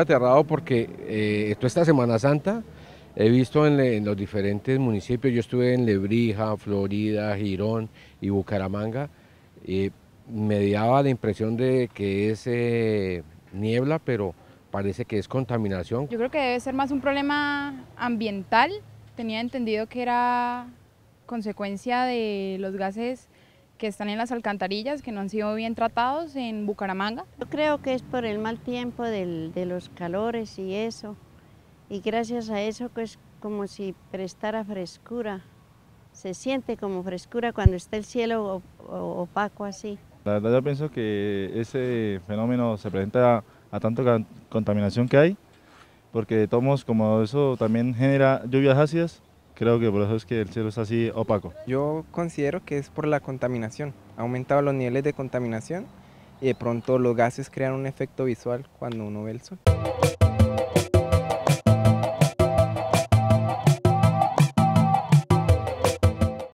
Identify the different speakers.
Speaker 1: Aterrado porque eh, toda esta Semana Santa he visto en, en los diferentes municipios, yo estuve en Lebrija, Florida, Girón y Bucaramanga, y me daba la impresión de que es eh, niebla, pero parece que es contaminación.
Speaker 2: Yo creo que debe ser más un problema ambiental. Tenía entendido que era consecuencia de los gases que están en las alcantarillas, que no han sido bien tratados en Bucaramanga.
Speaker 3: Yo creo que es por el mal tiempo del- de los calores y eso. Y gracias a eso pues como si prestara frescura. Se siente como frescura cuando está el cielo opaco así.
Speaker 4: La verdad yo pienso que ese fenómeno se presenta a tanta contaminación que hay, porque de todos modos, como eso también genera lluvias ácidas, creo que por eso es que el cielo está así opaco.
Speaker 5: Yo considero que es por la contaminación. Ha aumentado los niveles de contaminación y de pronto los gases crean un efecto visual cuando uno ve el sol.